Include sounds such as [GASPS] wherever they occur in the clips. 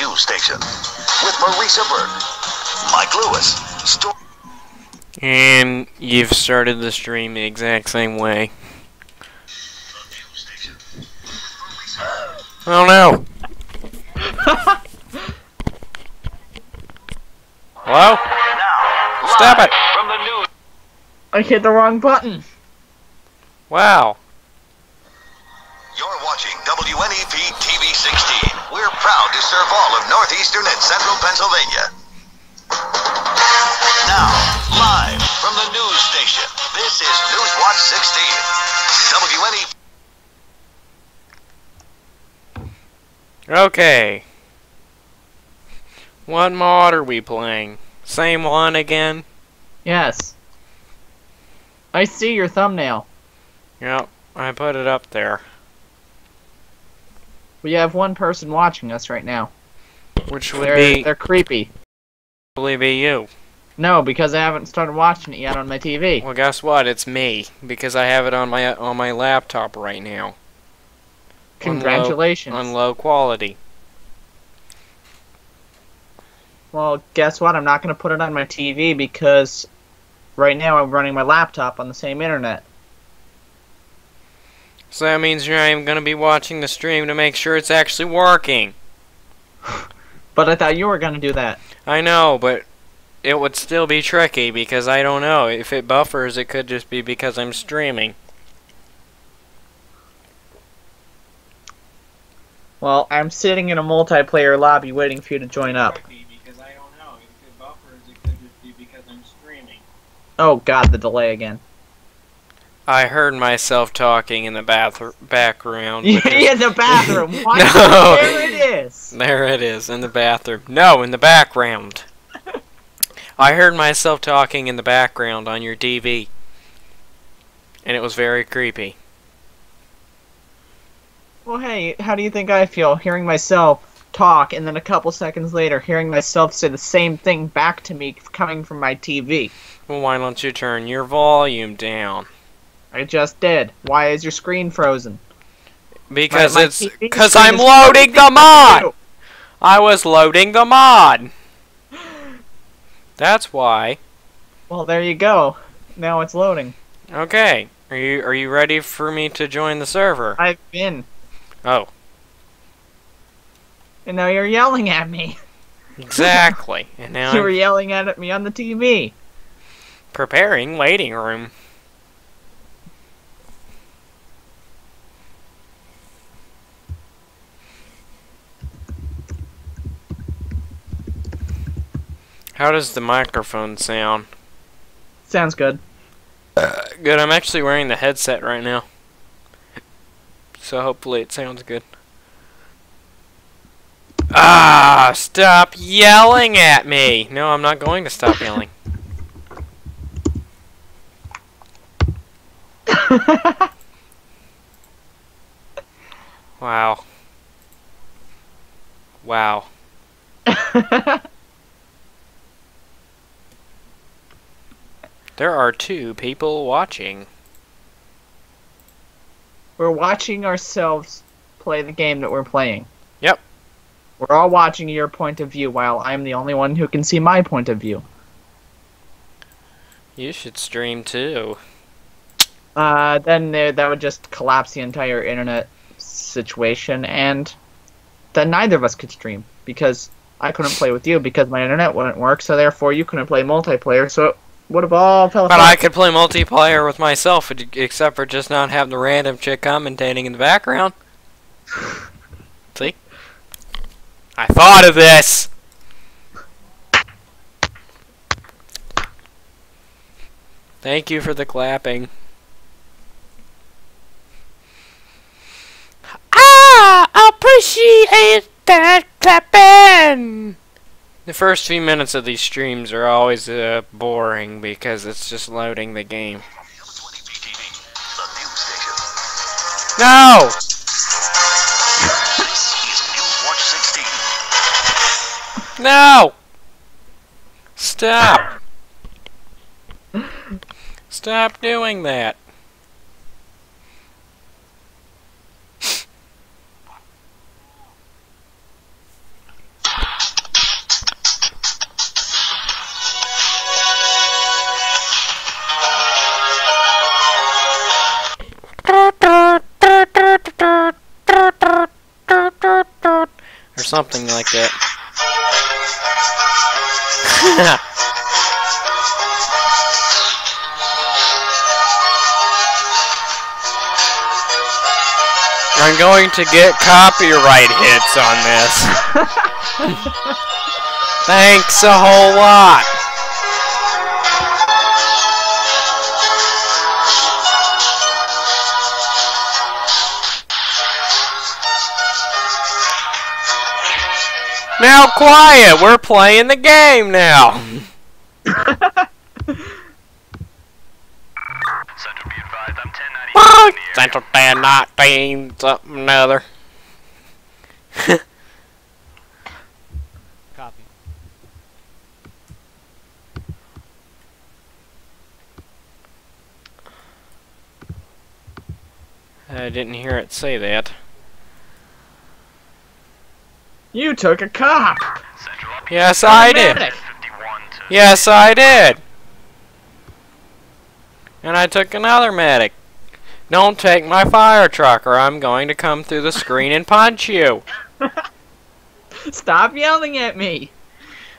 news station. With Marisa Burke, Mike Lewis, Sto- And you've started the stream the exact same way. Oh no! [LAUGHS] Hello? Now, Stop it. From the news. I hit the wrong button. Wow. You're watching WNEP TV 16. We're proud to serve all of northeastern and central Pennsylvania. Now, live from the news station, this is Newswatch 16. WNEP. Okay. What mod are we playing? Same one again? Yes. I see your thumbnail. Yep, I put it up there. We have one person watching us right now. Which would They're, be they're creepy. probably be you. No, because I haven't started watching it yet on my TV. Well, guess what? It's me because I have it on my on my laptop right now Congratulations. on low quality. Well, guess what? I'm not going to put it on my TV because right now I'm running my laptop on the same internet. So that means you're not even gonna be watching the stream to make sure it's actually working. [LAUGHS] But I thought you were going to do that. I know, but it would still be tricky because I don't know. If it buffers, it could just be because I'm streaming. Well, I'm sitting in a multiplayer lobby waiting for you to join up. Because I don't know. If it buffers, it could just be because I'm streaming. Oh god, the delay again. I heard myself talking in the bath background. [LAUGHS] Yeah, in the bathroom. [LAUGHS] What? No. There it is. There it is, in the bathroom. No, in the background. I heard myself talking in the background on your TV. And it was very creepy. Well, hey, how do you think I feel hearing myself talk and then a couple seconds later hearing myself say the same thing back to me coming from my TV? Well, why don't you turn your volume down? I just did. Why is your screen frozen? Because My- my it's because I'm loading the mod. [LAUGHS] I was loading the mod. That's why. Well, there you go. Now it's loading. Okay. Are you are you ready for me to join the server? I've been. Oh, And now you're yelling at me. exactly. [LAUGHS] And now you were I'm yelling at me on the TV. preparing waiting room. How does the microphone sound? Sounds good. Good, I'm actually wearing the headset right now. So hopefully it sounds good. Ah, stop yelling at me! No, I'm not going to stop yelling. [LAUGHS] Wow. Wow. [LAUGHS] There are two people watching. we're watching ourselves play the game that we're playing. Yep. We're all watching your point of view while I'm the only one who can see my point of view. You should stream too. Uh, then there, that would just collapse the entire internet situation, and then neither of us could stream because I couldn't play with you because my internet wouldn't work. So therefore, you couldn't play multiplayer. So would have all fell But. I could play multiplayer with myself, except for just not have the random chick commentating in the background. [SIGHS] See? I thought of this! Thank you for the clapping. Ah! Appreciate that clapping! The first few minutes of these streams are always uh, boring because it's just loading the game. No! This is Newswatch 16. No! Stop! Stop doing that. Something like that. [LAUGHS] I'm going to get copyright hits on this. [LAUGHS] Thanks a whole lot. Now quiet, we're playing the game now. [LAUGHS] Central be advised, I'm 1090 What? in the area. Central 1019, something another. [LAUGHS] Copy. I didn't hear it say that. You took a cop. Central, I'll be Yes, I did. Medic. 51 to Yes, I did. And I took another medic. Don't take my fire truck or I'm going to come through the screen and punch you. [LAUGHS] Stop yelling at me.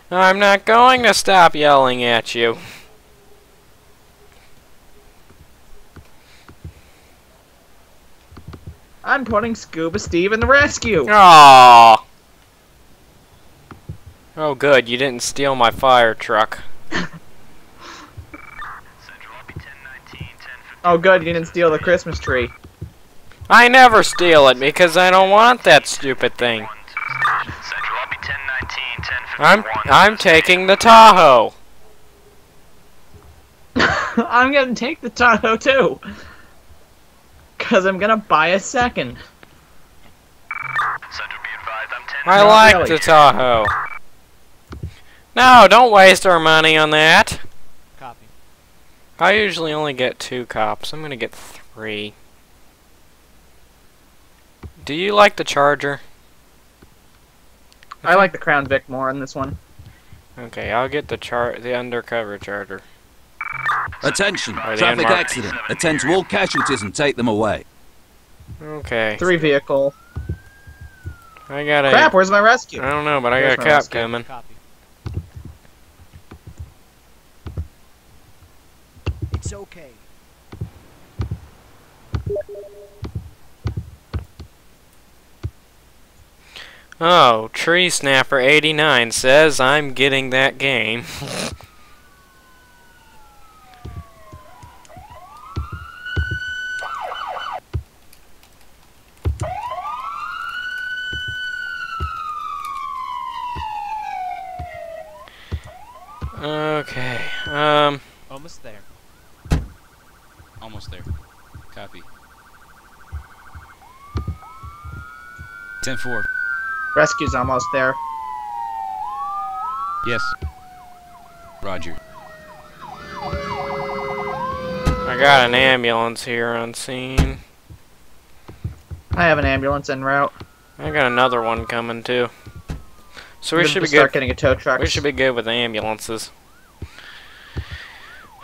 I'm not going to stop yelling at you. I'm putting Scuba Steve in the rescue. Aww. Oh good, you didn't steal my fire truck. Central, I'll be 1019, 1050. Oh, good, you didn't steal the Christmas tree. I never steal it because I don't want that stupid thing. One to the station. Central, I'll be 1019, 1051. I'm I'm taking the Tahoe. [LAUGHS] I'm gonna take the Tahoe too. Cause I'm gonna buy a second. station. Central, be advised, I'm 10 I like really. the Tahoe. No, don't waste our money on that. Copy. I usually only get two cops. I'm gonna get three. Do you like the Charger? I like the Crown Vic more in this one. Okay, I'll get the char the undercover Charger. Attention, traffic accident. Attend to all casualties and take them away. Okay. Three vehicle. I got a. Crap, where's my rescue? I don't know, but I got a cop rescue. coming. Copy. It's okay. Oh, Tree Snapper 89 says I'm getting that game. [LAUGHS] okay. Um. Almost there. Copy. 10-4. Rescue's almost there. Yes. Roger. I got an ambulance here on scene. I have an ambulance en route. I got another one coming too. So we should be start good. getting a tow truck. We should be good with the ambulances.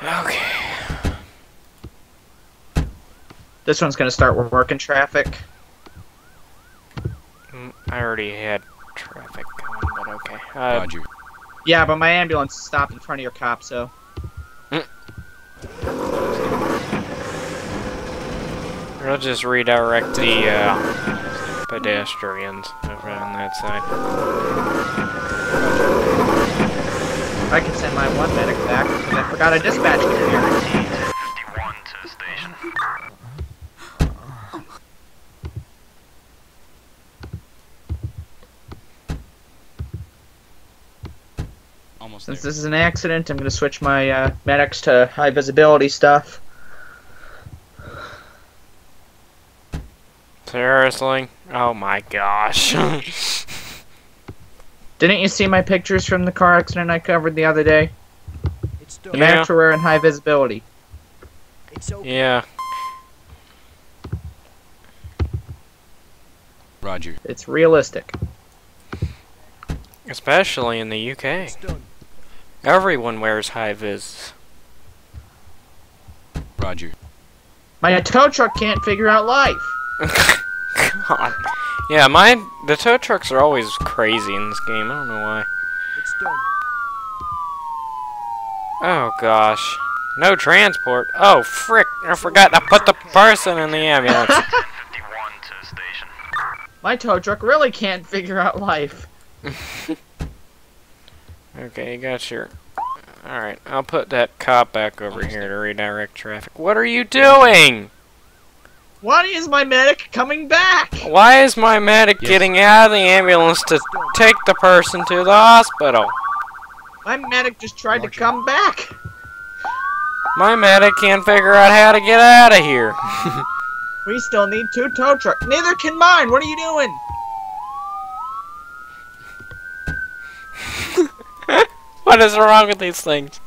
Okay. This one's gonna start working traffic. Mm, I already had traffic coming, but okay. Uh, Roger. Yeah, but my ambulance stopped in front of your cop, so I'll just redirect the uh, pedestrians over on that side. I can send my one medic back because I forgot a dispatch kit here. 1051 to station. Almost there. Since this is an accident, I'm gonna switch my uh, medics to high visibility stuff. Seriously? Oh my gosh. [LAUGHS] Didn't you see my pictures from the car accident I covered the other day? It's The done. Yeah. medics were wearing high visibility. It's okay. yeah. Roger. It's realistic. Especially in the UK. It's done. Everyone wears high vis. Roger. My uh, tow truck can't figure out life. [LAUGHS] God. Yeah, my the tow trucks are always crazy in this game. I don't know why. It's done. Oh gosh. No transport. Oh frick! I forgot to put the person in the ambulance. [LAUGHS] My tow truck really can't figure out life. [LAUGHS] okay, you got your. Alright, I'll put that cop back over here to redirect traffic. What are you doing? Why is my medic coming back? Why is my medic Yes. getting out of the ambulance to take the person to the hospital? My medic just tried to Roger. come back. My medic can't figure out how to get out of here. [LAUGHS] We still need two tow trucks. Neither can mine. What are you doing? [LAUGHS] What is wrong with these things?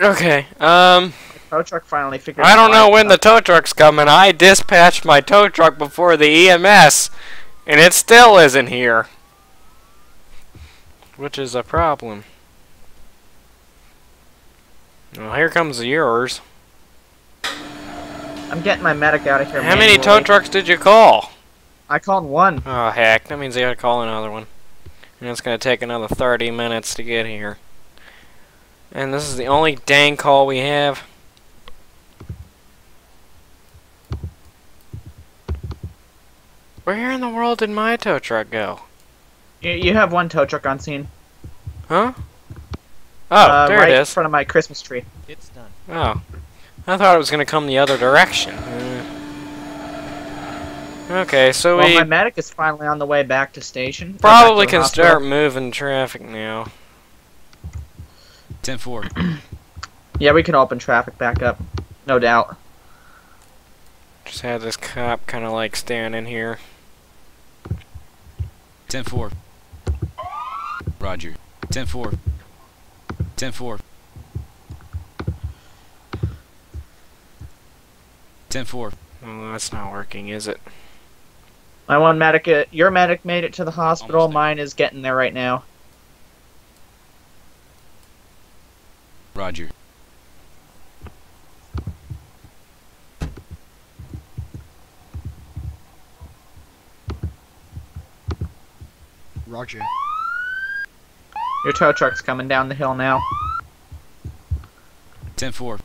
Okay, um, Tow truck finally figured. I don't know when the tow truck's coming. I dispatched my tow truck before the EMS, and it still isn't here. Which is a problem. Well, here comes yours. I'm getting my medic out of here. How many tow trucks did you call? I called one. Oh, heck. That means I gotta call another one. And it's gonna take another 30 minutes to get here. And this is the only dang call we have. Where in the world did my tow truck go? You, you have one tow truck on scene. Huh? Oh, uh, there right it in front of my Christmas tree. It's done. Oh. I thought it was gonna come the other direction. Uh, Okay, so Well, we my medic is finally on the way back to station. probably to can hospital. start moving traffic now. 10-4. [CLEARS THROAT] Yeah, we can open traffic back up, no doubt. Just had this cop kind of like standing here. 10-4. Roger. 10-4. 10-4. 10-4. Oh, that's not working, is it? My one medic, uh, your medic made it to the hospital. Almost. Mine is getting there right now. Roger. Roger. Your tow truck's coming down the hill now. 10-4.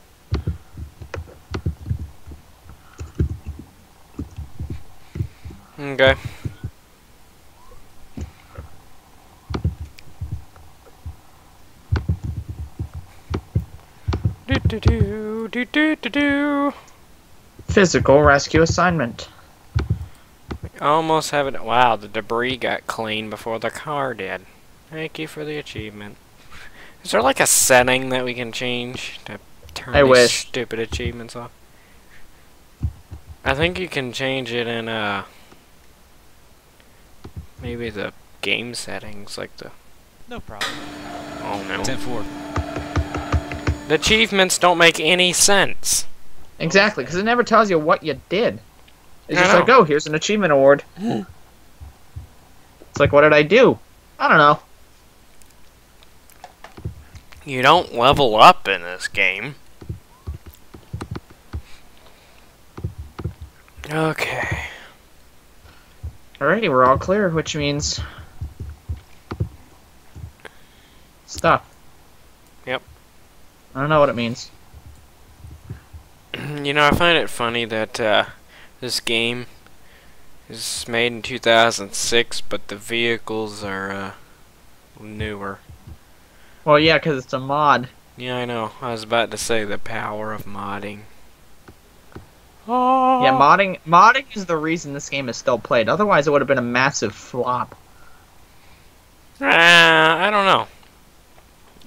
Okay. Do do do do do do do. Physical rescue assignment. Almost have it. Wow, the debris got clean before the car did. Thank you for the achievement. Is there like a setting that we can change to turn I these wish. stupid achievements off? I think you can change it in uh maybe the game settings, like the No problem. oh no. 10-4. The achievements don't make any sense. Exactly, because it never tells you what you did. It's I just know. like, oh, here's an achievement award. [GASPS] it's like, what did I do? I don't know. You don't level up in this game. Okay. Alrighty, we're all clear, which means stuff. Yep. I don't know what it means. [CLEARS THROAT] You know, I find it funny that uh, this game is made in 2006, but the vehicles are uh, newer. Well, yeah, because it's a mod. Yeah, I know. I was about to say the power of modding. Yeah, modding modding is the reason this game is still played. Otherwise, it would have been a massive flop. Uh, I don't know.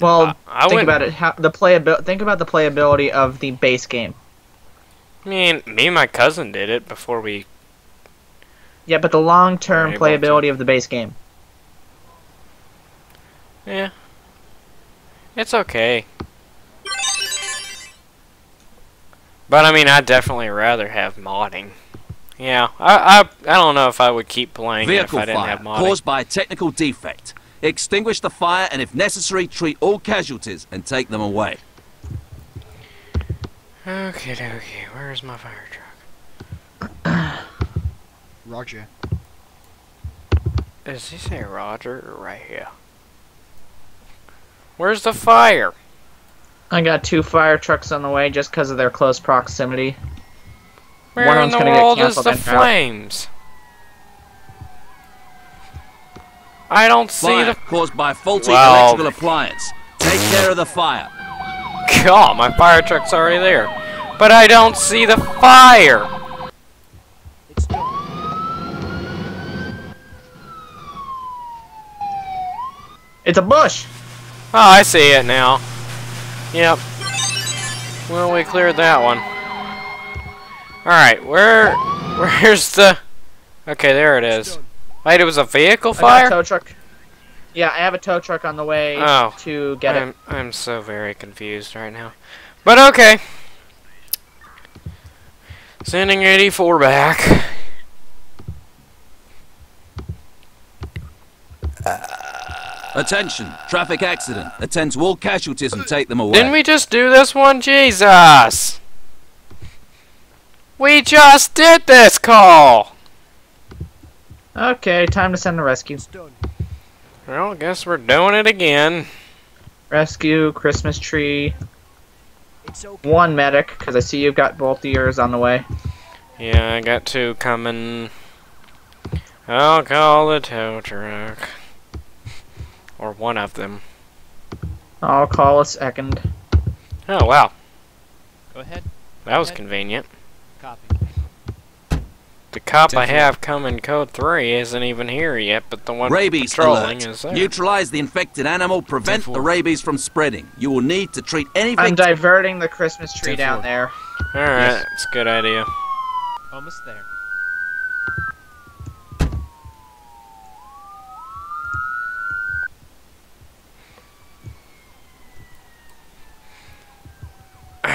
Well, I, I think wouldn't- about it. How, the playability. Think about the playability of the base game. I mean, me and my cousin did it before we. Yeah, but the long-term Able to. playability of the base game. Yeah. It's okay. But I mean, I'd definitely rather have modding. Yeah, I I, I don't know if I would keep playing it if Vehicle I didn't fire have modding. caused by a technical defect. Extinguish the fire and if necessary, treat all casualties and take them away. Okay, okay. Where's my fire truck? [COUGHS] Roger. Does he say Roger or right here? Where's the fire? I got two fire trucks on the way just because of their close proximity. Where One of in the gonna world is the en route. flames? I don't see Fire the. caused by faulty Well- electrical appliance. Take care of the fire. God, my fire truck's already there. But I don't see the fire! It's a bush. Oh, I see it now. Yep. Well, we cleared that one. Alright, where... [LAUGHS] Where's the... Okay, there It's is. Wait, it was a vehicle I got a fire? tow truck. Yeah, I have a tow truck on the way Oh. to get it. I'm, I'm so very confused right now. But okay. Sending 84 back. Uh, Attention, traffic accident. Attend to all casualties and take them away. Didn't we just do this one? Jesus! We just did this call! Okay, time to send the rescue. It's done. Well, guess we're doing it again. Rescue, Christmas tree, It's okay. one medic, because I see you've got both of yours on the way. Yeah, I got two coming. I'll call the tow truck. Or one of them. I'll call a second. Oh, wow. Go ahead. That was Okay. convenient. Copy. The cop I 10-4. have coming code 3 isn't even here yet, but the one Rabies patrolling alert. is there. Neutralize the infected animal. Prevent 10-4. the rabies from spreading. You will need to treat anything... I'm diverting the Christmas tree Ten down there. Alright, Yes. that's a good idea. Almost there.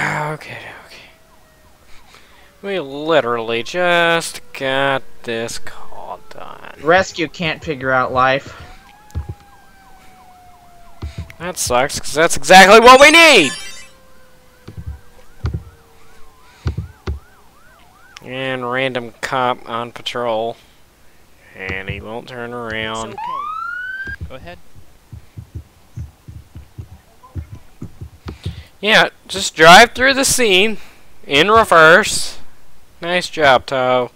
Ah, okay, okay. We literally just got this call done. Rescue can't figure out life. That sucks, because that's exactly what we need! And random cop on patrol. And he won't turn It's around. okay. Go ahead. Yeah, just drive through the scene in reverse. Nice job, Tow.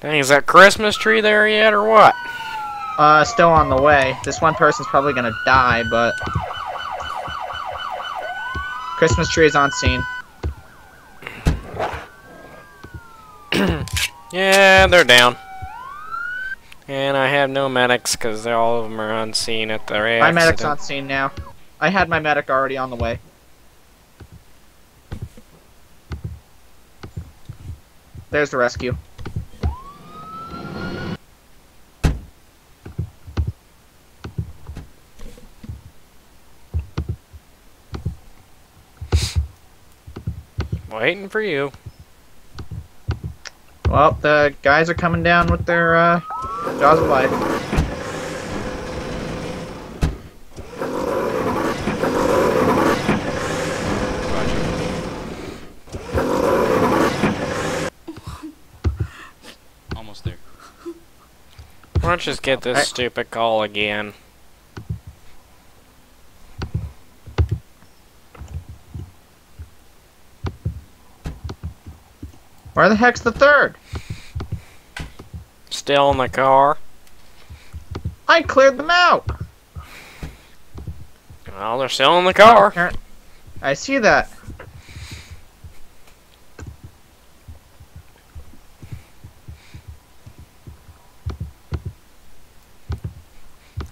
Dang, is that Christmas tree there yet, or what? Uh, still on the way. This one person's probably gonna die, but... Christmas tree is on scene. [CLEARS THROAT] Yeah, they're down. And I have no medics because all of them are on scene at the accident. My medic's on scene now. I had my medic already on the way. There's the rescue. Waiting for you. Well, the guys are coming down with their uh, jaws of life. Almost there. Why don't you just get this Alright. stupid call again? Where the heck's the third? Still in the car? I cleared them out. Well, they're still in the car. I see that.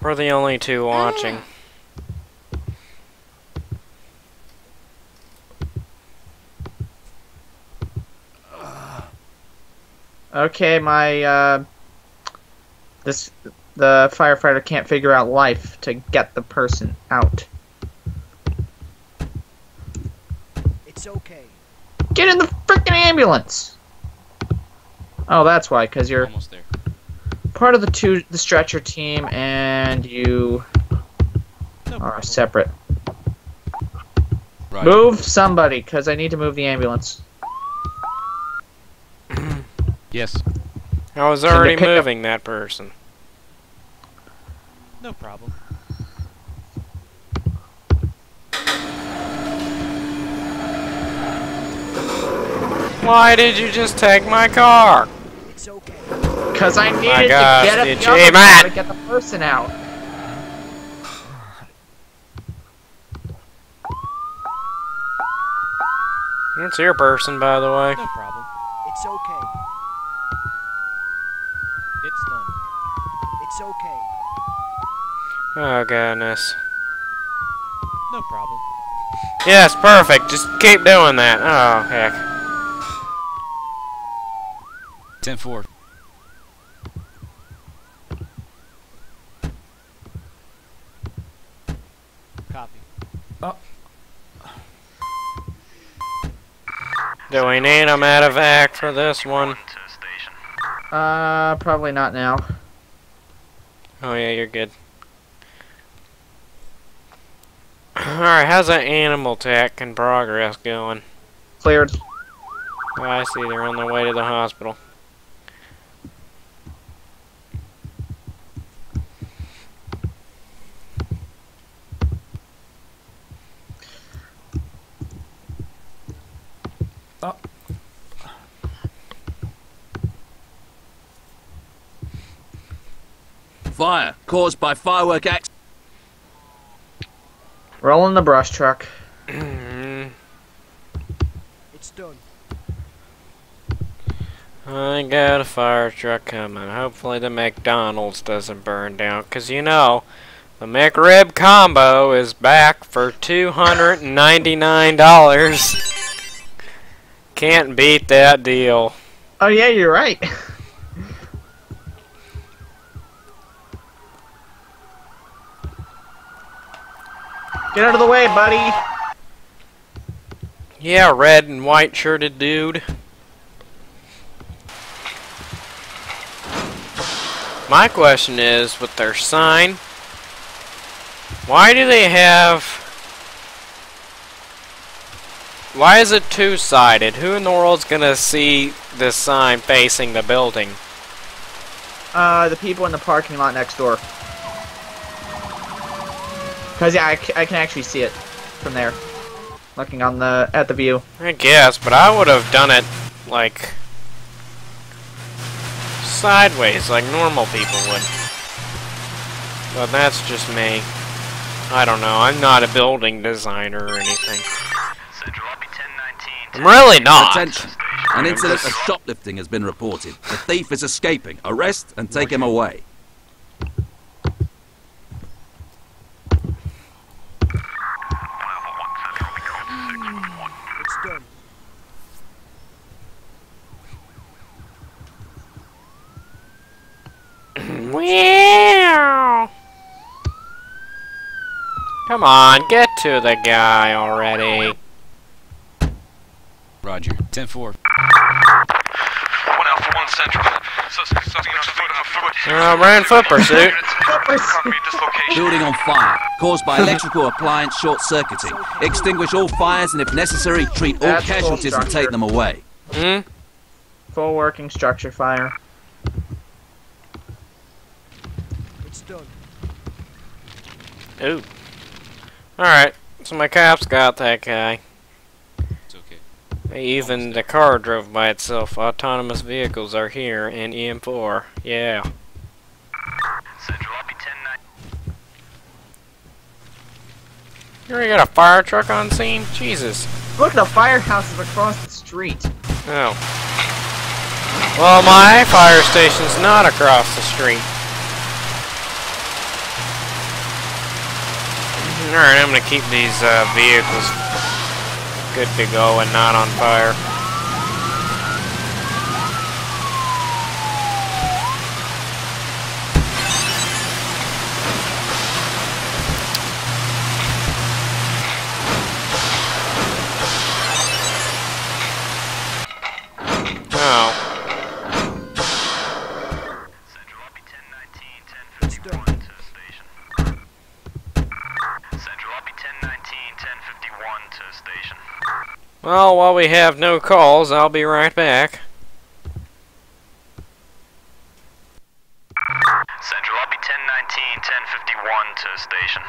We're the only two watching. Okay, my uh, this the firefighter can't figure out life to get the person out. It's okay. Get in the freaking ambulance. Oh, that's why, because you're Almost there. part of the two the stretcher team, and you No are separate. Roger. Move somebody, because I need to move the ambulance. Yes. I was already moving that person. No problem. Why did you just take my car? It's okay. Because I needed gosh, to get up at the you- other Hey, to get the person out. It's your person, by the way. No problem. It's okay. It's okay. Oh, goodness. No problem. Yes, perfect. Just keep doing that. Oh, heck. 10-4. Copy. Do we need a medevac for this one? Uh, probably not now. Oh, yeah, you're good. Alright, how's that animal tech in progress going? Cleared. Oh, I see they're on their way to the hospital. Fire caused by firework accident. Rolling the brush truck. Mm, [CLEARS THROAT] It's done. I got a fire truck coming. Hopefully the McDonald's doesn't burn down. Because you know, the McRib combo is back for $299. [LAUGHS] Can't beat that deal. Oh yeah, you're right. [LAUGHS] Get out of the way, buddy. Yeah, red and white shirted dude. My question is, with their sign, why do they have... Why is it two-sided? Who in the world's gonna see this sign facing the building? Uh, the people in the parking lot next door. Cause yeah, I, c- I can actually see it from there, looking on the at the view. I guess, but I would have done it, like, sideways, like normal people would. But that's just me. I don't know, I'm not a building designer or anything. I'm really not. Attention. An incident of shoplifting has been reported. The thief is escaping. Arrest and take him away. It's done. Meow. Come on, get to the guy already. Roger. 10-4. One Alpha One Central. Suspect suspect on foot foot. Uh, ran foot pursuit. Building on fire, caused by electrical appliance short circuiting. Extinguish all fires and, if necessary, treat all That's casualties and take them away. Hmm? Full working structure fire. It's done. Ooh. Alright, so my cops got that guy. It's okay. Even the car drove by itself. Autonomous vehicles are here in EM4. Yeah. Central, I'll be 10 You already got a fire truck on scene? Jesus. Look, the firehouse is across the street. Oh. Well, my fire station's not across the street. Alright, I'm gonna keep these uh, vehicles good to go and not on fire. Oh. Central, I'll be 1019, It's done. 1051 to station. Central, I'll be 1019, 1051 to Well, while we have no calls, I'll be right back. Central lobby 1019, 1051 to station.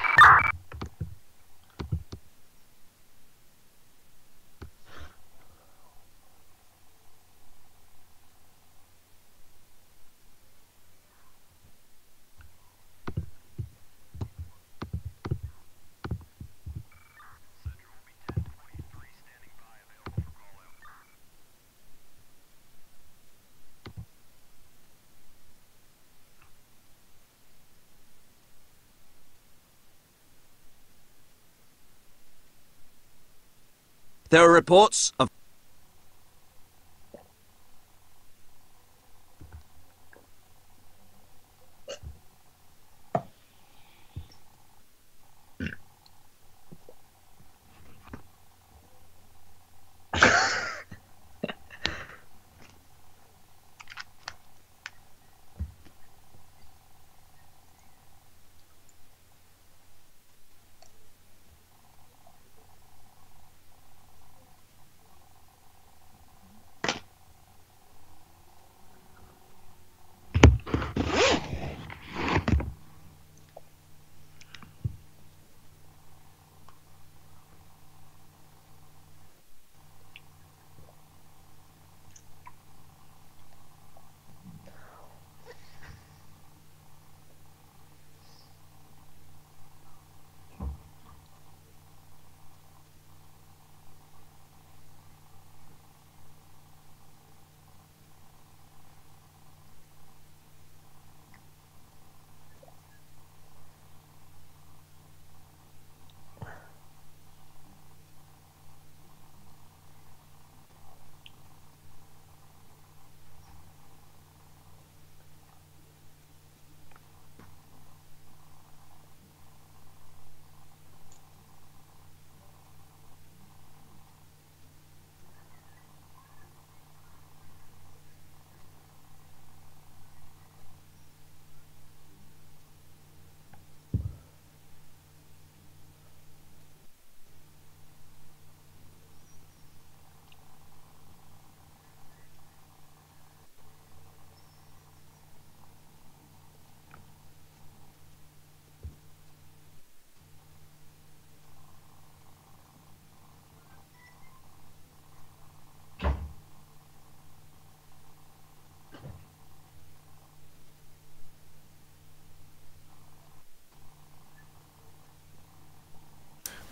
There are reports of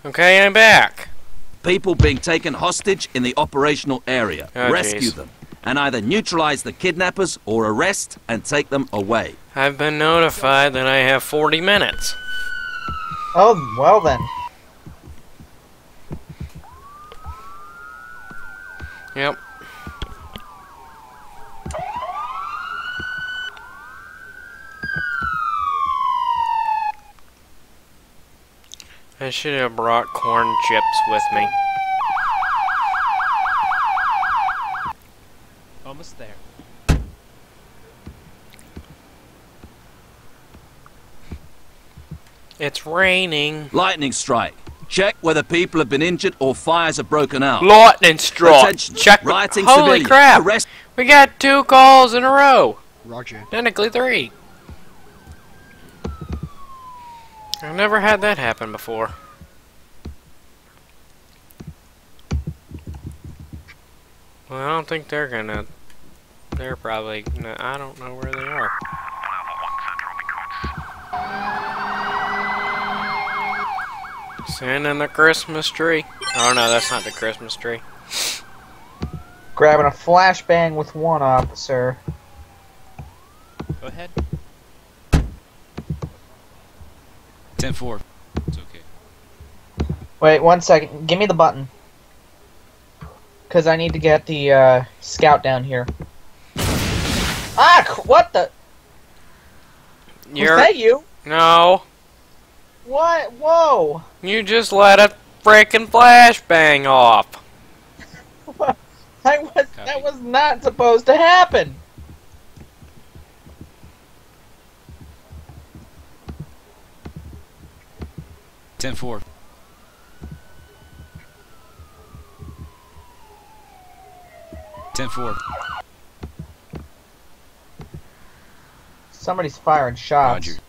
Okay, I'm back. people being taken hostage in the operational area. Oh, Rescue jeez. them and either neutralize the kidnappers or arrest and take them away. I've been notified that I have 40 minutes. Oh, well then. Yep. I should have brought corn chips with me. Almost there. It's raining. Lightning strike. Check whether people have been injured or fires have broken out. Lightning strike. Attention. Check. Rioting Holy civilians. crap! Arrest We got two calls in a row. Roger. Technically three. I've never had that happen before. Well, I don't think they're gonna. They're probably. no, I don't know where they are. Sanding the Christmas tree. Oh no, that's not the Christmas tree. Grabbing a flashbang with one officer. Go ahead. 10-4. It's okay. Wait, one second. Give me the button. Because I need to get the uh, scout down here. Ah, what the? You're Was that you? no. What? Whoa! You just let a freaking flashbang off. [LAUGHS] I was, that was not supposed to happen. Ten four. 10-4. Somebody's firing shots. Roger.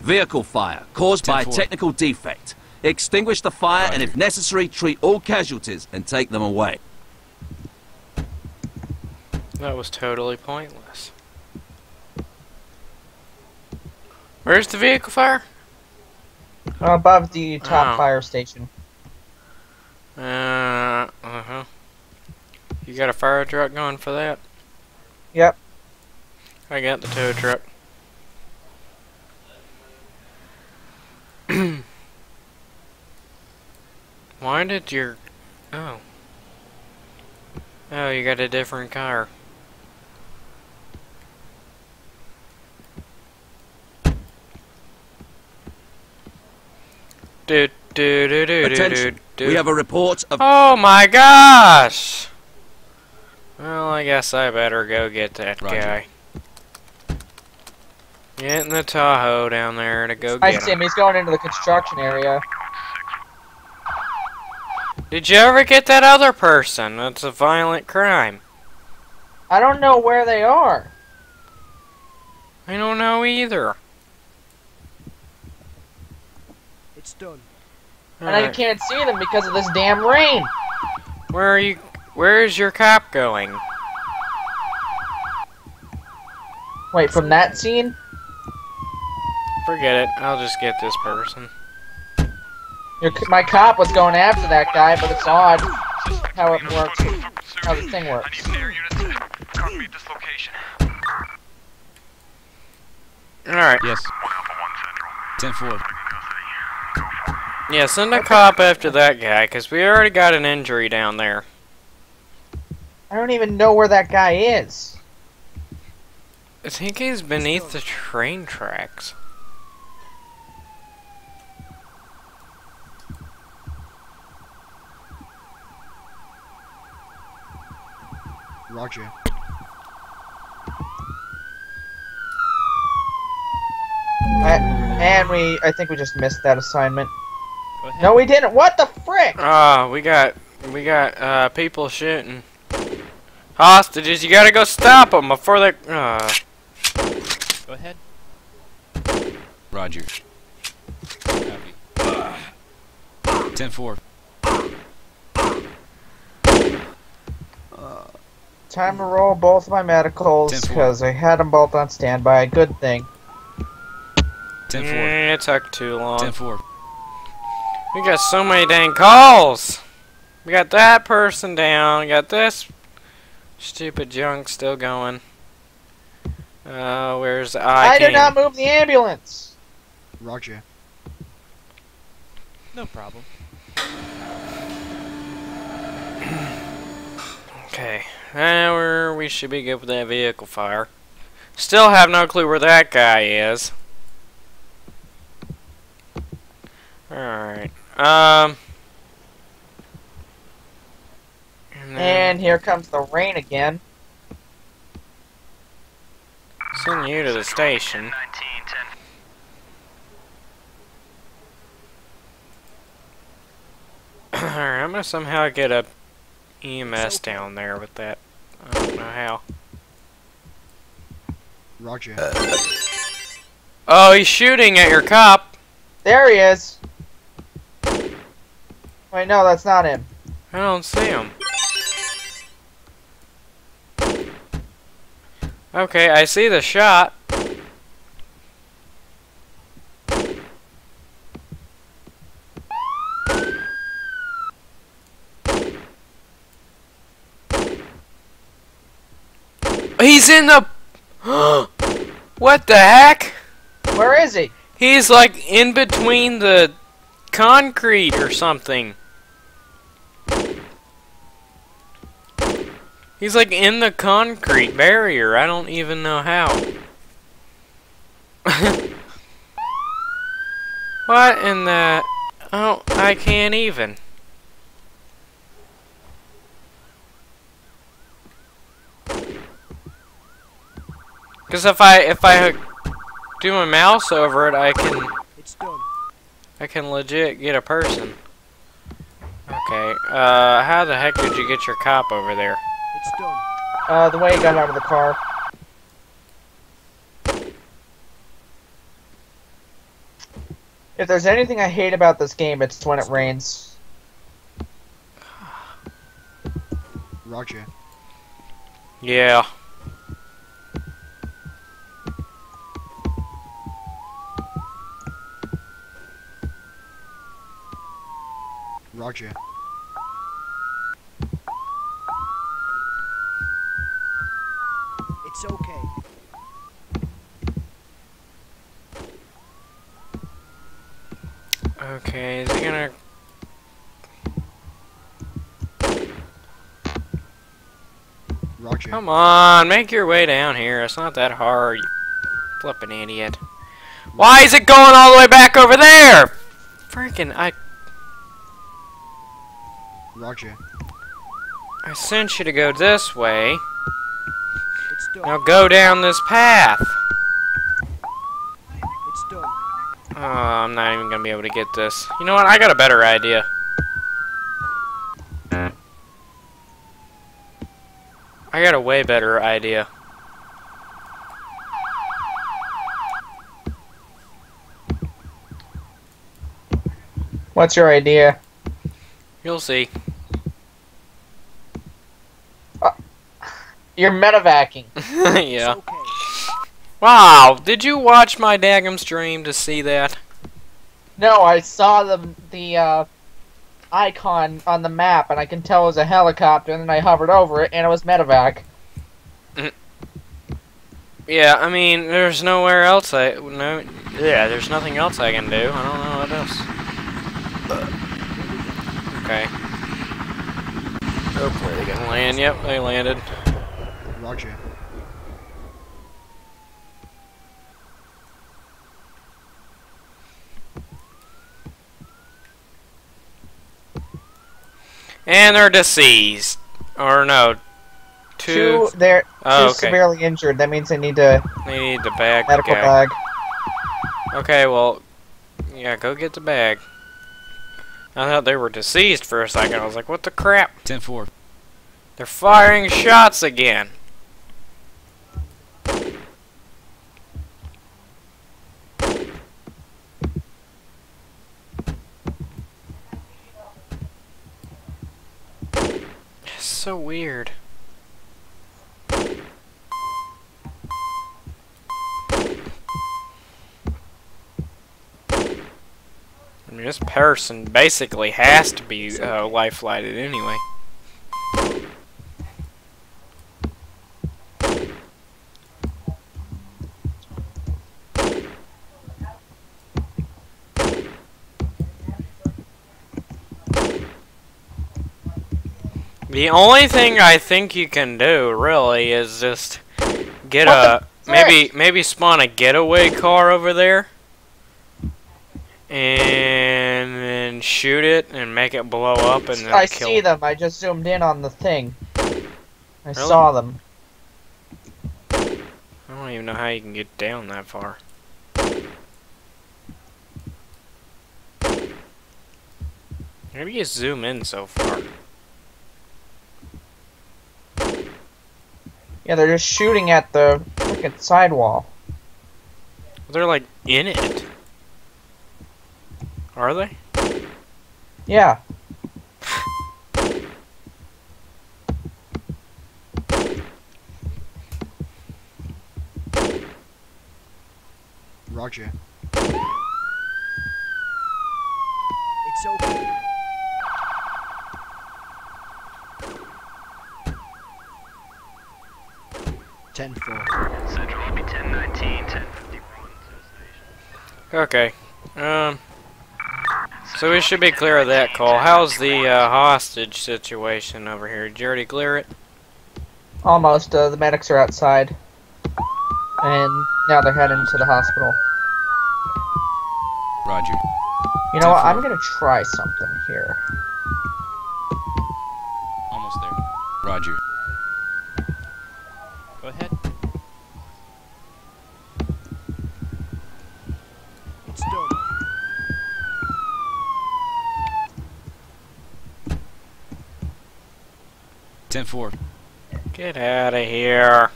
Vehicle fire caused by a technical defect. Extinguish the fire and, if necessary, treat all casualties and take them away. That was totally pointless. Where's the vehicle fire? Above the top Oh. fire station. Uh, uh-huh. You got a fire truck going for that? Yep. I got the tow truck. [CLEARS THROAT] Why did your... Oh. Oh, you got a different car. Do, do, do, do, do, do, Attention. do. We have a report of Oh my gosh! Well, I guess I better go get that Roger. guy. Get in the Tahoe down there to go I get see him. him. He's going into the construction area. Did you ever get that other person? That's a violent crime. I don't know where they are. I don't know either. It's done. And I can't see them because of this damn rain. Where are you? Where is your cop going? Wait, from that scene? Forget it. I'll just get this person. Your, my cop was going after that guy, but it's odd how it works. How the thing I works. need air unit to copy this location. Alright. Yes. One Alpha 1 Central. 10-4. Yeah, send a cop after that guy, because we already got an injury down there. I don't even know where that guy is. I think he's beneath the train tracks. Roger. I, and we, I think we just missed that assignment. No, we didn't. What the frick? Ah, we got we got uh people shooting hostages. You gotta go stop them before they. Uh, Go ahead. Roger. Copy. 10-4. Time to roll both my medicals because I had them both on standby. A good thing. 10-4. it took too long. 10-4. We got so many dang calls. We got that person down. We got this stupid junk still going. Uh, where's the I, I? did not move the ambulance. Roger. No problem. Okay, now we should be good with that vehicle fire. Still have no clue where that guy is. Alright, um... And, then And here comes the rain again. send you to the station. [COUGHS] Alright, I'm gonna somehow get a EMS down there with that. I don't know how. Roger. Oh, he's shooting at your cop! There he is. Wait, no, that's not him. I don't see him. Okay, I see the shot. He's in the. [GASPS] what the heck? Where is he? He's like in between the concrete or something. He's like in the concrete barrier. I don't even know how. [LAUGHS] what in the... Oh, I can't even. Because if I if I do my mouse over it, I can It's done. I can legit get a person. Okay. Uh, how the heck did you get your cop over there? It's done. Uh, the way he got out of the car. If there's anything I hate about this game, it's when it rains. Roger. Yeah. Roger. It's okay. Okay, is he gonna... Roger. Come on, make your way down here. It's not that hard, you flipping idiot. Why is it going all the way back over there? Freaking, I, Roger. I sent you to go this way. Now go down this path. It's done. Oh, I'm not even gonna be able to get this. You know what? I got a better idea. I got a way better idea. What's your idea? You'll see. Uh, you're medevacking. [LAUGHS] yeah. It's okay. Wow, did you watch my daggum stream to see that? No, I saw the the uh, icon on the map, and I can tell it was a helicopter. And then I hovered over it, and it was medevac. Yeah, I mean, there's nowhere else I no. Yeah, there's nothing else I can do. I don't know what else. Okay. Hopefully they can land. Yep, they landed. Roger. And they're deceased. Or no. Two. Two, they're Oh, two okay. severely injured. That means they need to. They need the bag. medical okay. bag. Okay, well, yeah, go get the bag. I thought they were deceased for a second. I was like, what the crap? 10-4. They're firing shots again. It's so weird. I mean, this person basically has to be uh, life flighted anyway. The only thing I think you can do, really, is just get What a maybe maybe spawn a getaway car over there, and then shoot it and make it blow up and then I kill. see them. I just zoomed in on the thing. I saw them. I don't even know how you can get down that far. Maybe you zoom in so far. Yeah, they're just shooting at the freaking sidewall. They're like in it. Are they? Yeah. Roger. It's okay. Ten four. Central lobby 1019, 1051 to Okay. Um. So we should be clear of that call. How's the uh, hostage situation over here? Did you already clear it? Almost. Uh, the medics are outside. And now they're heading to the hospital. Roger. You know what? I'm gonna try something here. Almost there. Roger. Go ahead. It's done. 10-4. Get out of here.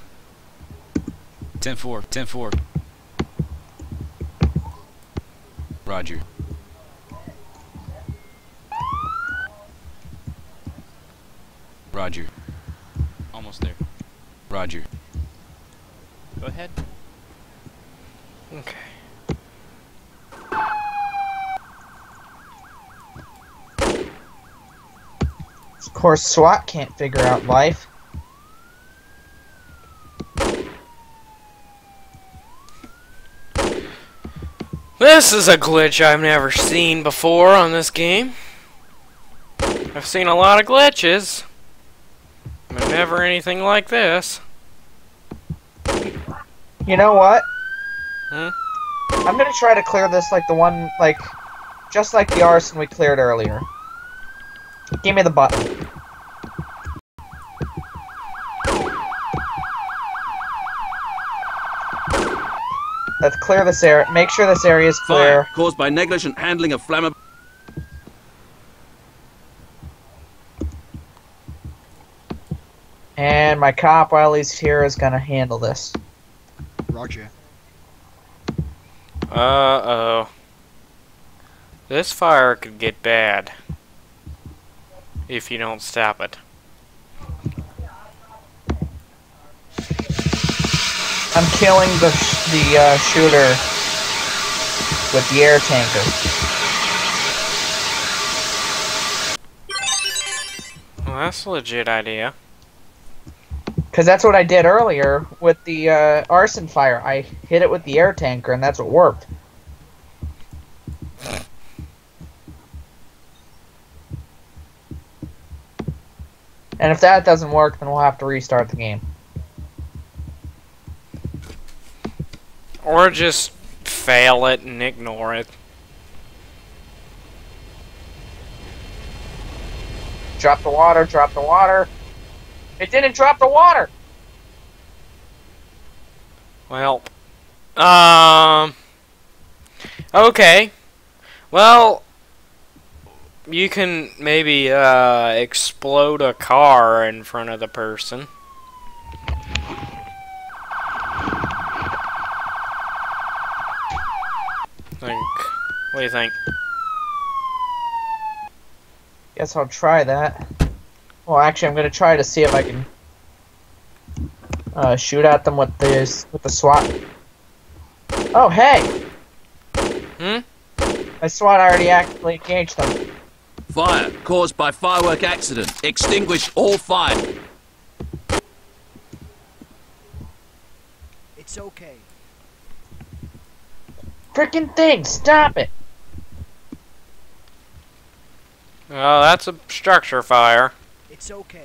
10-4. 10-4. Roger. Roger. Almost there. Roger. Go ahead. Okay. Of course, SWAT can't figure out life. This is a glitch I've never seen before on this game. I've seen a lot of glitches. But never anything like this. You know what? Hmm? I'm gonna try to clear this like the one, like, just like the arson we cleared earlier. Give me the button. Let's clear this area. Make sure this area is clear. Fire caused by negligent handling of flammable. And my cop, while he's here, is gonna handle this. Roger. Uh-oh. This fire could get bad. If you don't stop it. I'm killing the sh- the uh, shooter with the air tanker. Well, that's a legit idea. Because that's what I did earlier with the uh, arson fire. I hit it with the air tanker, and that's what worked. And if that doesn't work, then we'll have to restart the game. Or just fail it and ignore it. Drop the water, drop the water. It didn't drop the water! Well, um, okay. Well, you can maybe uh, explode a car in front of the person. Think. What do you think? Guess I'll try that. Well, actually, I'm gonna try to see if I can uh, shoot at them with this with the SWAT. Oh, hey! Hmm? My SWAT already actively engaged them. Fire caused by firework accident. Extinguish all fire. It's okay. Freaking thing! Stop it! Oh, that's a structure fire. It's okay.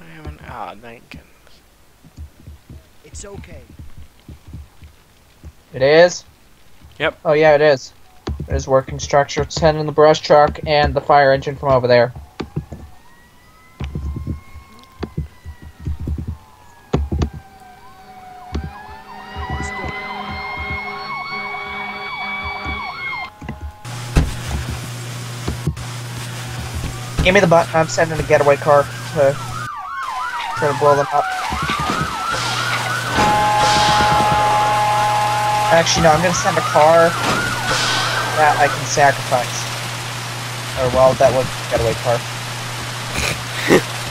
I have an- Ah, thank goodness. It's okay. It is. Yep. Oh yeah, it is. It is working structure. It's sending the brush truck and the fire engine from over there. Give me the button. I'm sending a getaway car to try to blow them up. Actually, no. I'm gonna send a car that I can sacrifice. Or well, that was a getaway car.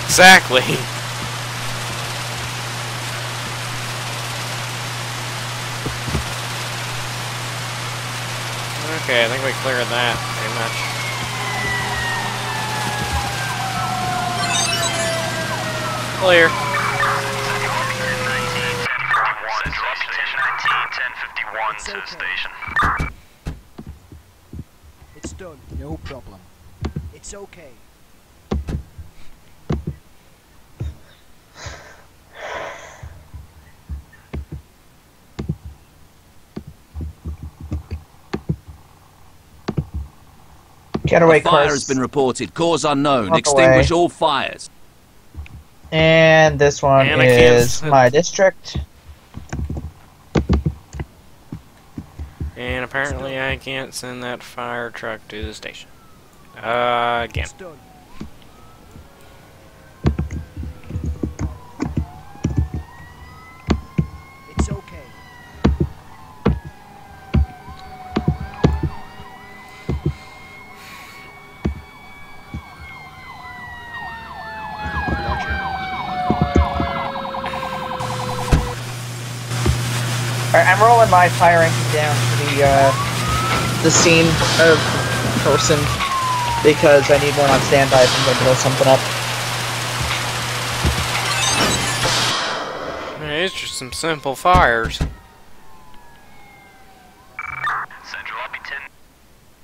Exactly. Okay, I think we cleared that pretty much. Clear. It's okay. It's done. No problem. It's okay. Getaway A fire car. has been reported. Cause unknown. Walk Extinguish away. all fires. And this one And is my district. And apparently I can't send that fire truck to the station. Uh, again. It's done. It's okay. Roger. Alright, I'm rolling my fire engine down to the uh, the scene of person because I need one on standby if I'm gonna blow something up. Man, These are some simple fires. Central lobby 10.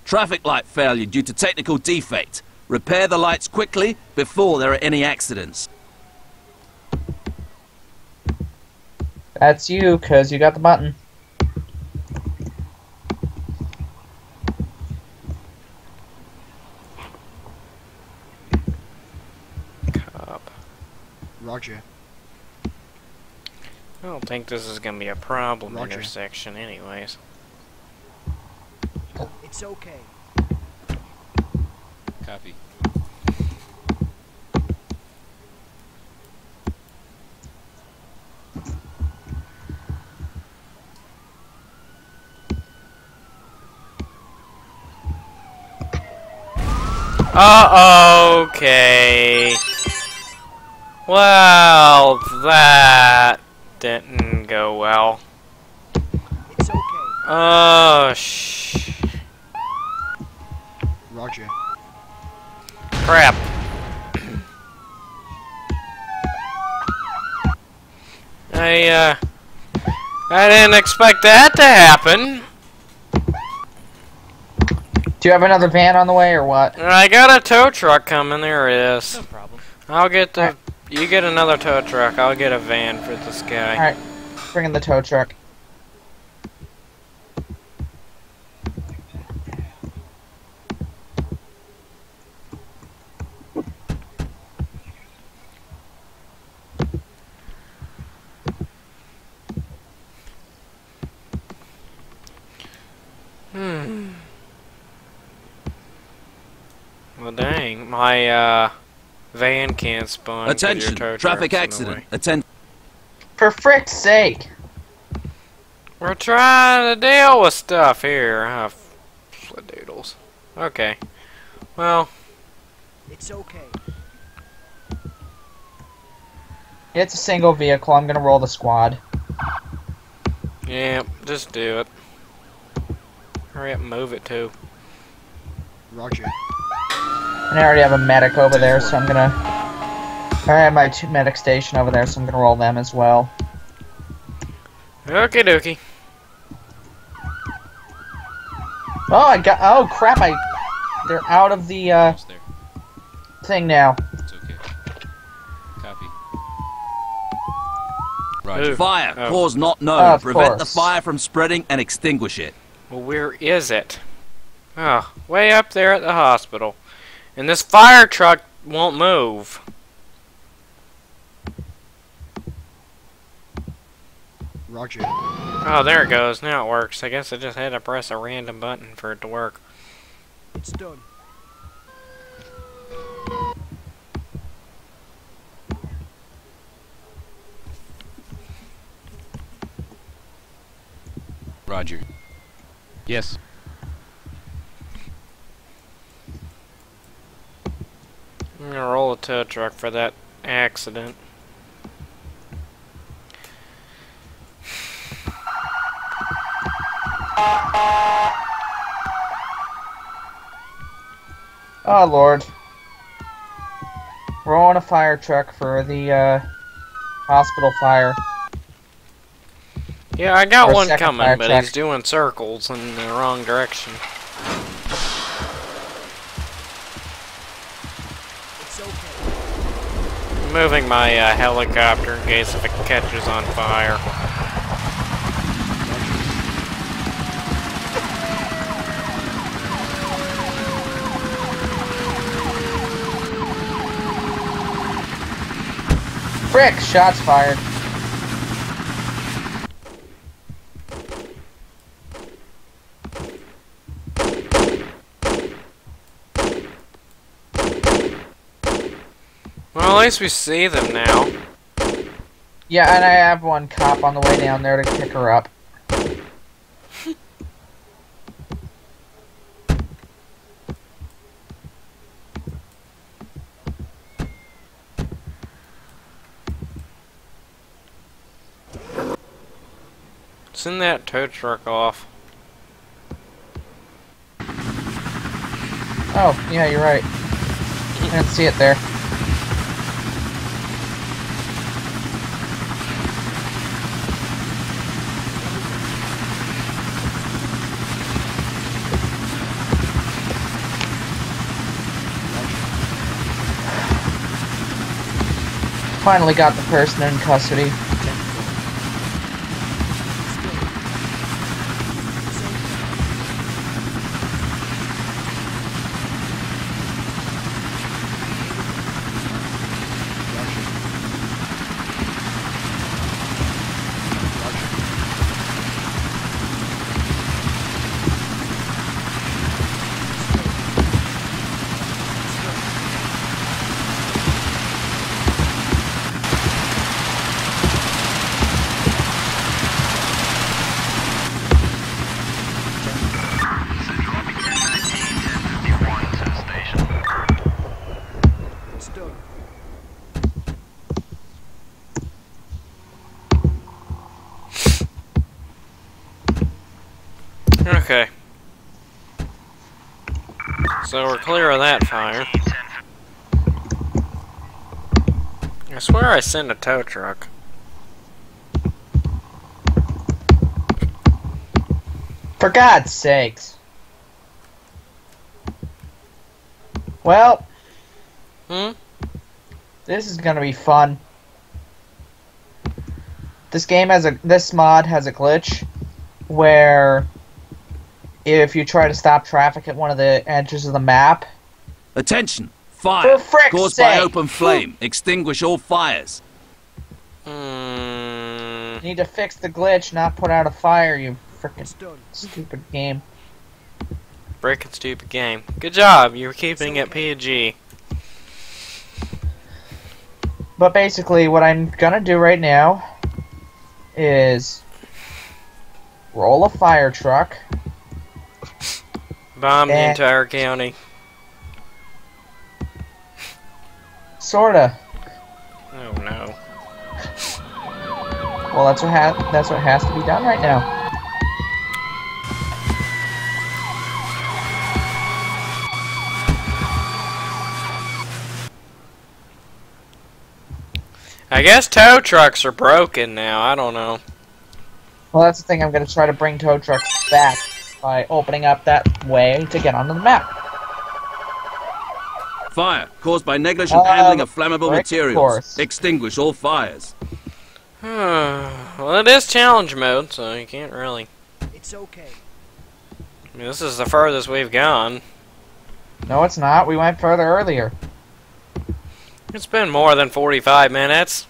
Traffic light failure due to technical defect. Repair the lights quickly before there are any accidents. That's you, cause you got the button. Cop. Roger. I don't think this is gonna be a problem Roger. intersection, anyways. It's okay. Copy. Uh, okay. Well, that didn't go well. It's okay. Oh, sh. Roger. Crap. I, uh. I didn't expect that to happen. Do you have another van on the way or what? I got a tow truck coming, there it is. No problem. I'll get the. You get another tow truck, I'll get a van for this guy. Alright, bringing the tow truck. Hmm. Well, dang, my uh, van can't spawn. 'cause your Attention, tow traffic truck's in the accident. way. Attend. For frick's sake! We're trying to deal with stuff here. Ah, doodles. Okay. Well, It's okay. It's a single vehicle, I'm gonna roll the squad. yeah, just do it. Hurry up and move it too. Roger. And I already have a medic over there, so I'm gonna. I have my two medic station over there, so I'm gonna roll them as well. Okie dokie. Oh, I got. Oh crap! I. They're out of the uh, there. thing now. It's okay. Copy. Ooh. Fire. Oh. Cause not known. Of Prevent the fire from spreading and extinguish it. Well, where is it? Oh, way up there at the hospital. And this fire truck won't move. Roger. Oh, there it goes. Now it works. I guess I just had to press a random button for it to work. It's done. Roger. Yes. I'm gonna roll a tow truck for that accident. Oh lord. Rolling a fire truck for the uh, hospital fire. Yeah, I got Or one coming, but truck. he's doing circles in the wrong direction. Okay. moving my uh, helicopter in case if it catches on fire. Frick! Shots fired. Least we see them now. Yeah, and I have one cop on the way down there to pick her up. Send that tow truck off. Oh, yeah, you're right. I didn't see it there. Finally got the person in custody. I swear I sent a tow truck. For God's sakes. Well, Hmm? this is gonna be fun. This game has a this mod has a glitch where if you try to stop traffic at one of the edges of the map, Attention! Fire! For frick's Caused by open flame. Extinguish all fires. Hmm. you need to fix the glitch, not put out a fire, you frickin' stupid game. Breaking stupid game. Good job. You're keeping it PG. But basically, what I'm gonna do right now is roll a fire truck. Bomb the entire county. Sorta. Oh no. Well, that's what ha- that's what has to be done right now. I guess tow trucks are broken now. I don't know. Well, that's the thing. I'm gonna try to bring tow trucks back by opening up that way to get onto the map. Fire caused by negligent Uh, handling of flammable brick, materials. course. Extinguish all fires. Hmm. [SIGHS] well, it is challenge mode, so you can't really. It's okay. I mean, this is the furthest we've gone. No, it's not. We went further earlier. It's been more than 45 minutes.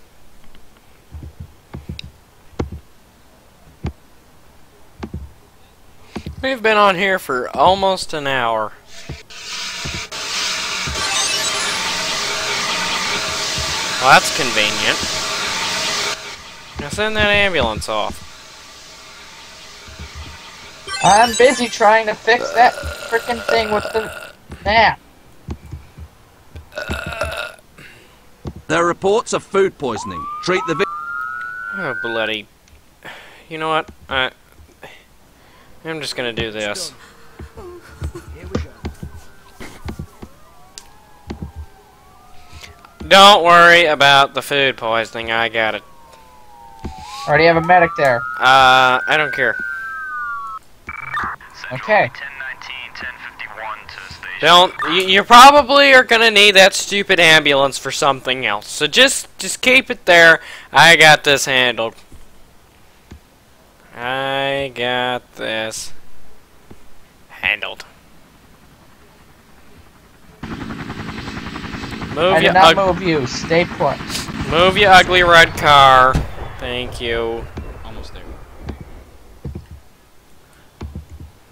We've been on here for almost an hour. Well, that's convenient. Now send that ambulance off. I'm busy trying to fix that freaking thing with the map. There are reports of food poisoning. Treat the victim. Oh, bloody. You know what? I. I'm just gonna do this. Here we go. Don't worry about the food poisoning. I got it. Already have a medic there. Uh, I don't care. Okay. 1019, 1051 to station. Don't. You, you probably are gonna need that stupid ambulance for something else. So just, just keep it there. I got this handled. I got this handled. Move I your did not move you. Stay put. move your ugly red car. Thank you. Almost there.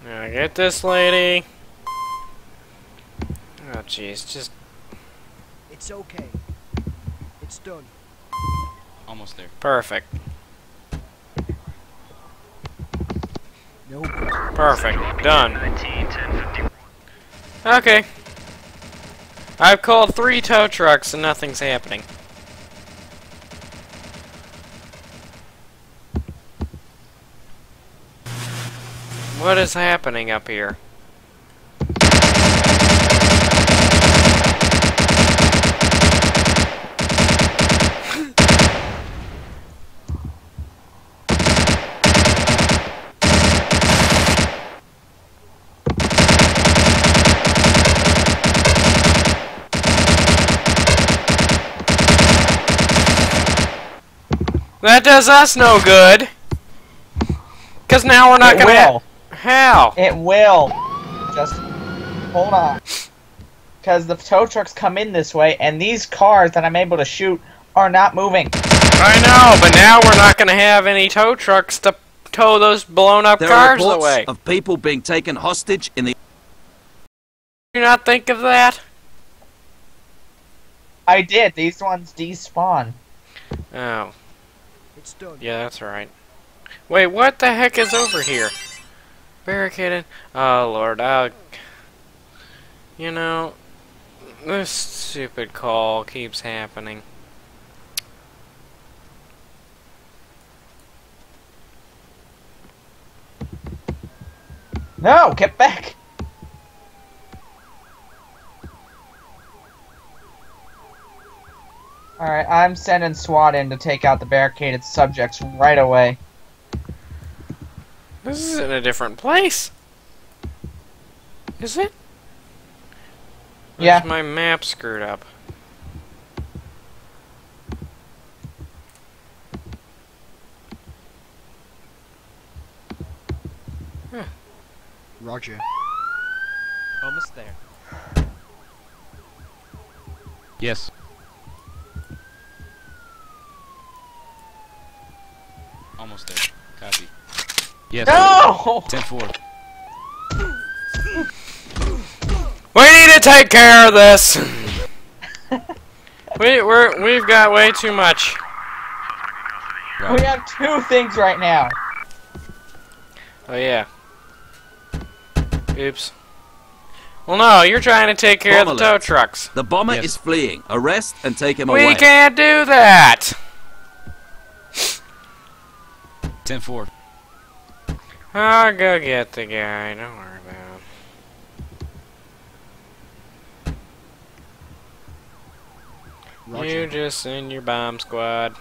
Now get this lady. Oh jeez, just It's okay. It's done. Almost there. Perfect. No problem. Perfect. Done. 19, 1051. Okay. I've called three tow trucks and nothing's happening. What is happening up here? That does us no good. Cause now we're not it gonna. ha- will. How? It will. Just hold on. Because the tow trucks come in this way, and these cars that I'm able to shoot are not moving. I know, but now we're not gonna have any tow trucks to tow those blown up There are cars reports away. of people being taken hostage in the Do you not think of that? I did. These ones despawn. Oh, It's done. yeah, that's right. Wait, what the heck is over here? Barricaded. Oh lord, i You know, this stupid call keeps happening. No, get back. Alright, I'm sending SWAT in to take out the barricaded subjects right away. This is in a different place. Is it? Or Yeah. Is my map screwed up? Roger. Almost there. Yes. Almost there. Copy. Yes. No! 10-4. We need to take care of this. [LAUGHS] we we're we've got way too much. We have two things right now. Oh yeah. Oops. Well, no, you're trying to take care of the tow trucks. The bomber Yes. is fleeing. Arrest and take him We away. We can't do that. 10-4. I'll go get the guy. Don't worry about it. Roger. You just send your bomb squad.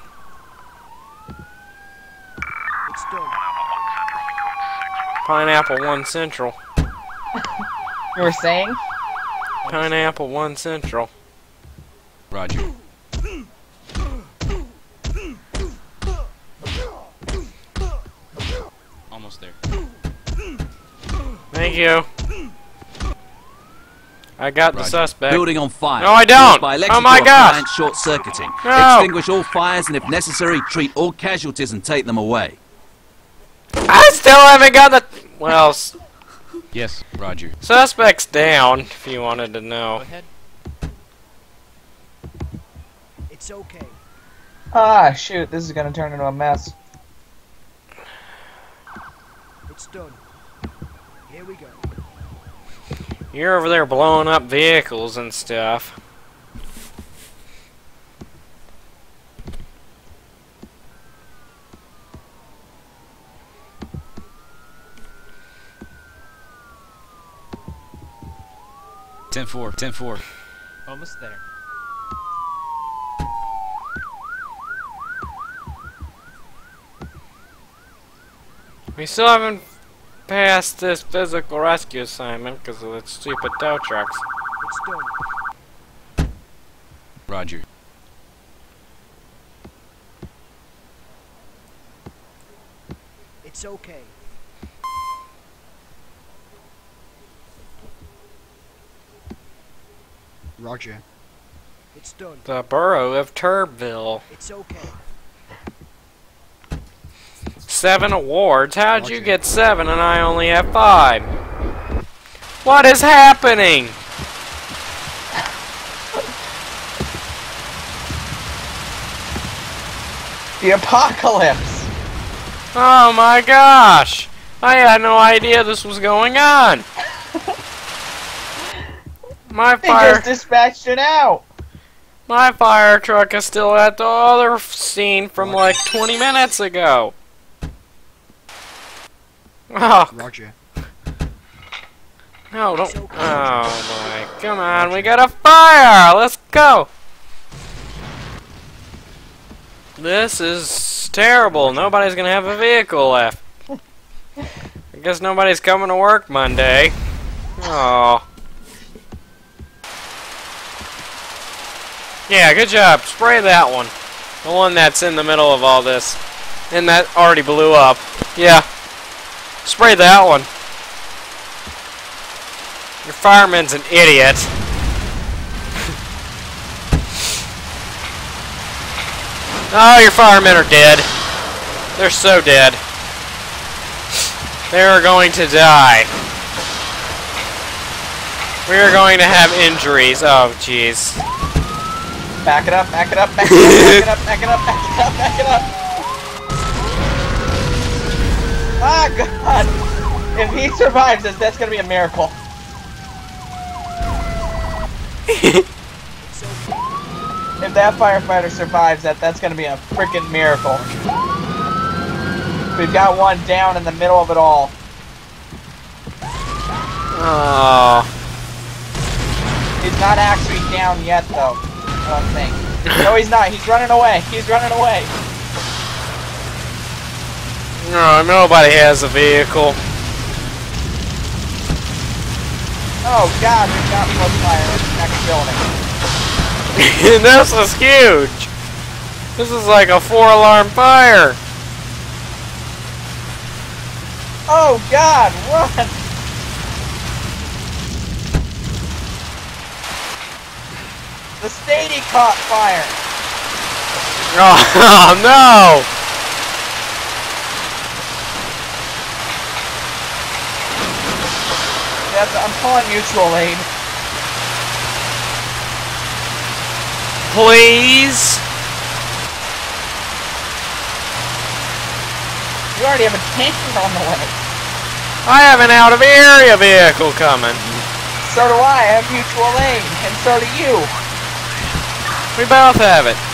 It's done. Pineapple One Central. [LAUGHS] You were saying? Pineapple One Central. Roger. Almost there. Thank you. I got the Roger. suspect. Building on fire. No, I don't. By Oh my gosh. appliance short circuiting. No. Extinguish all fires and, if necessary, treat all casualties and take them away. I still haven't got the. Well, Yes. Roger. suspect's down. If you wanted to know. Go ahead. It's okay. Ah, shoot, this is gonna turn into a mess. It's done. Here we go. You're over there blowing up vehicles and stuff. Ten four. Ten four. Almost there. We still haven't passed this physical rescue assignment because of the stupid tow trucks. It's done. Roger. It's okay. Roger. It's done. The borough of Turbville. It's okay. Seven awards? How'd you get seven and I only have five? What is happening? [LAUGHS] The apocalypse. Oh my gosh! I had no idea this was going on. [LAUGHS] My fire... They just dispatched it out. my fire truck is still at the other scene from like 20 minutes ago. Oh Roger. no! Don't! Oh my! Come on! We got a fire! Let's go! This is terrible. Nobody's gonna have a vehicle left. I guess nobody's coming to work Monday. Oh. Yeah, good job. Spray that one. The one that's in the middle of all this. And that already blew up. Yeah. Spray that one. Your fireman's an idiot. [LAUGHS] oh, your firemen are dead. They're so dead. They are going to die. We are going to have injuries. Oh, jeez. Back it up, back it up, back it up, back it up, back it up, back it up, back it up. [LAUGHS] Ah, God! If he survives this, that's gonna be a miracle. [LAUGHS] If that firefighter survives that, that's gonna be a freaking miracle. We've got one down in the middle of it all. Oh. He's not actually down yet, though. I don't think. No, he's not. He's running away. He's running away. No, nobody has a vehicle. Oh God, we've got close fire in the next building. [LAUGHS] this is huge. This is like a four-alarm fire. Oh God, run! The stadium caught fire. [LAUGHS] Oh, no! That's, I'm calling mutual aid. Please? You already have a tanker on the way. I have an out-of-area vehicle coming. So do I. I have mutual aid, and so do you. We both have it.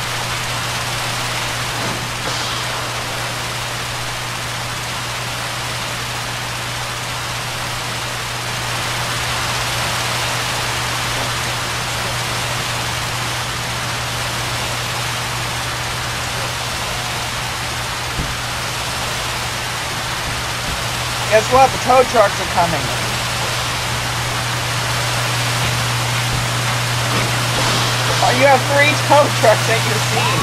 Guess what? The tow trucks are coming. Oh, you have three [LAUGHS] tow trucks at your scene.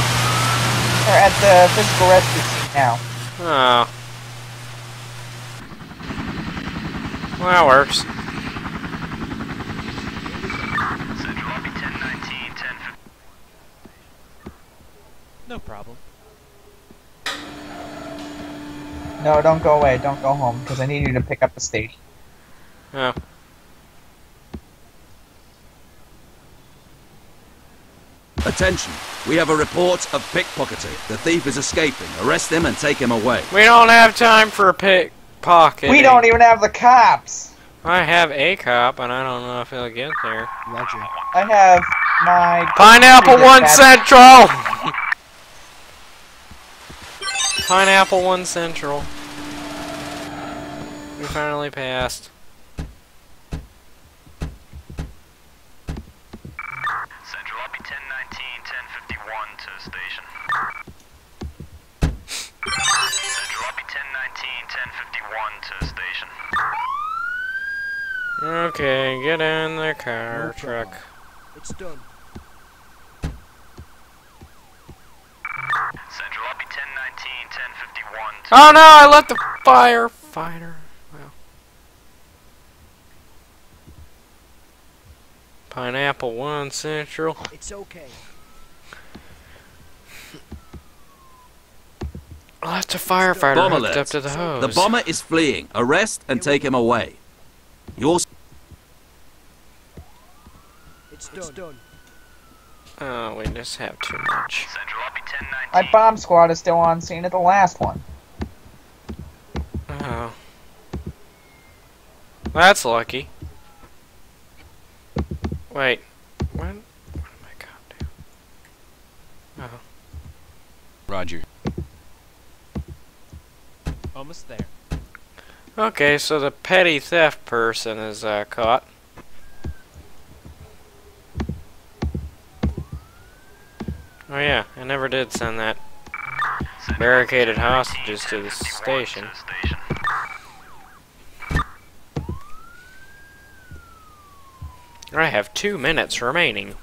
Or at the physical rescue scene now. Oh. Well, that works. Central Lobby 1019, 1050. No problem. No, don't go away. Don't go home, because I need you to pick up the station. Oh. Attention, we have a report of pickpocketing. The thief is escaping. Arrest him and take him away. We don't have time for a pickpocket. We don't even have the cops. I have a cop, and I don't know if he'll get there. Roger. I have my Pineapple One Central! [LAUGHS] Pineapple One Central. We finally passed. Central Lobby 1019, 1051 to station. Central Lobby 1019, 1051 to station. Okay, get in the car, No truck. It's done. Central Lobby 1019, 1051 Oh no, I let the firefighter. Well. Pineapple One Central. It's okay. Oh, that's a firefighter Bomb hooked alert. up to the hose. The bomber is fleeing. Arrest and take him away. You also It's done. It's done. Oh, we just have too much. My bomb squad is still on scene at the last one. Oh. That's lucky. Wait. What? What am I got to? Oh. Roger. Almost there. Okay, so the petty theft person is uh, caught. Oh yeah, I never did send that barricaded hostages to the station. I have two minutes remaining.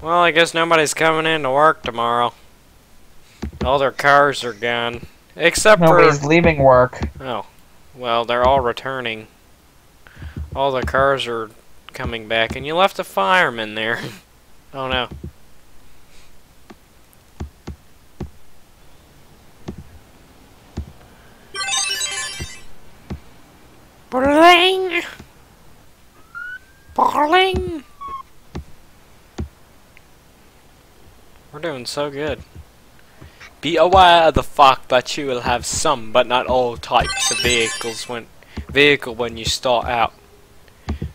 Well, I guess nobody's coming in to work tomorrow. All their cars are gone. Except Nobody's for... leaving work. Oh. Well, they're all returning. All the cars are coming back, and you left a fireman there. [LAUGHS] oh no. Bling! Bling! We're doing so good. Be aware of the fact that you will have some, but not all types of vehicles when vehicle when you start out.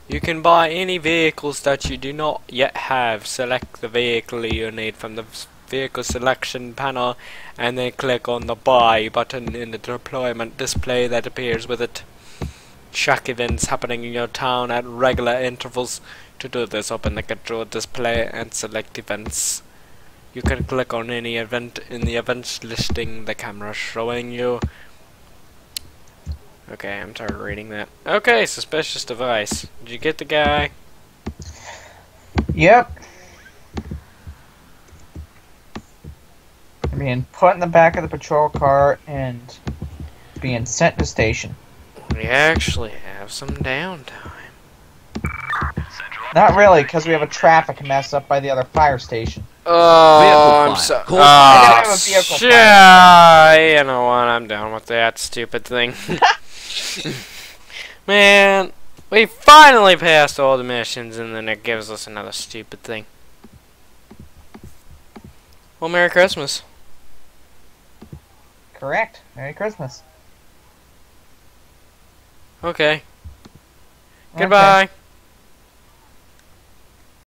You can buy any vehicles that you do not yet have. Select the vehicle you need from the vehicle selection panel and then click on the buy button in the deployment display that appears with it. Check events happening in your town at regular intervals. To do this, open the control display and select events. You can click on any event in the events listing the camera showing you. Okay, I'm tired of reading that. Okay, suspicious device. Did you get the guy? Yep. Being put in the back of the patrol car and being sent to station. We actually have some downtime. Not really, because we have a traffic mess up by the other fire station. Oh, Vehicle I'm fire. Ah, so. Call- I Oh, have a vehicle shit. You know what? I'm done with that stupid thing. [LAUGHS] [LAUGHS] Man, we finally passed all the missions, and then it gives us another stupid thing. Well, Merry Christmas. Correct. Merry Christmas. Okay. Okay. Goodbye.